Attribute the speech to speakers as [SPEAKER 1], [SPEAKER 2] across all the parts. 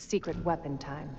[SPEAKER 1] Secret weapon time.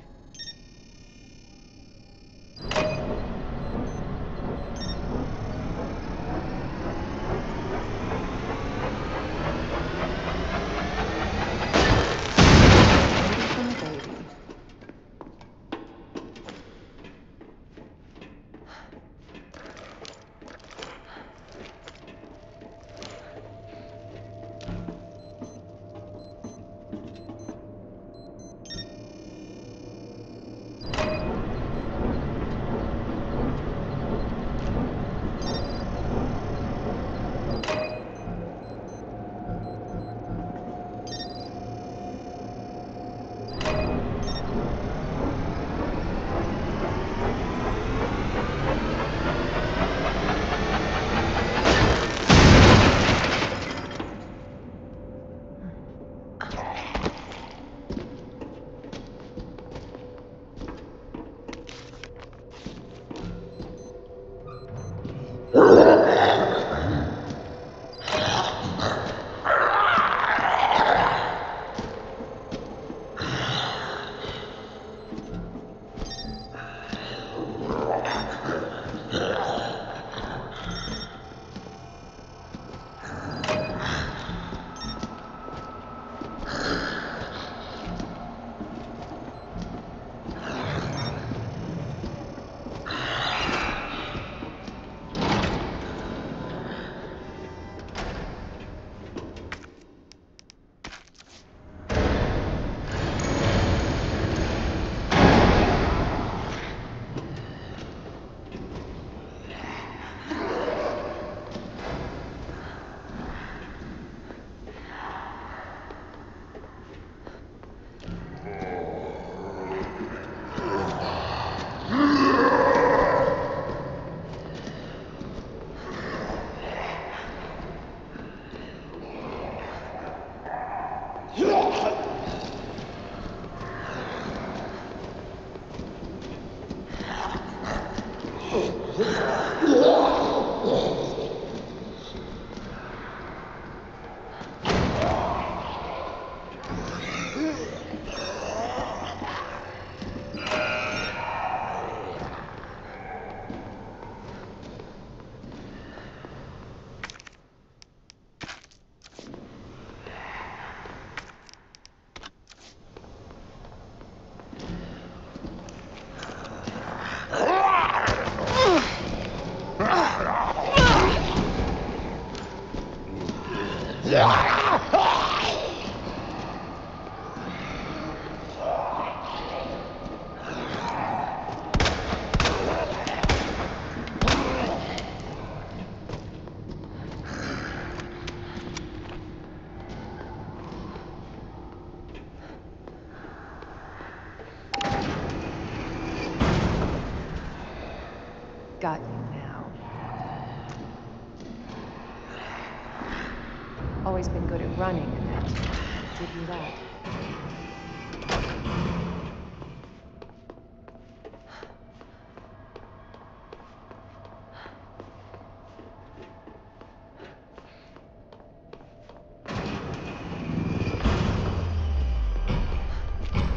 [SPEAKER 1] Give you that.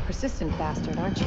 [SPEAKER 1] Persistent bastard, aren't you?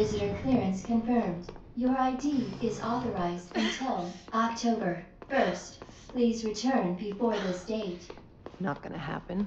[SPEAKER 2] Visitor clearance confirmed. Your ID is authorized until October 1st. Please return before this date.
[SPEAKER 1] Not gonna happen.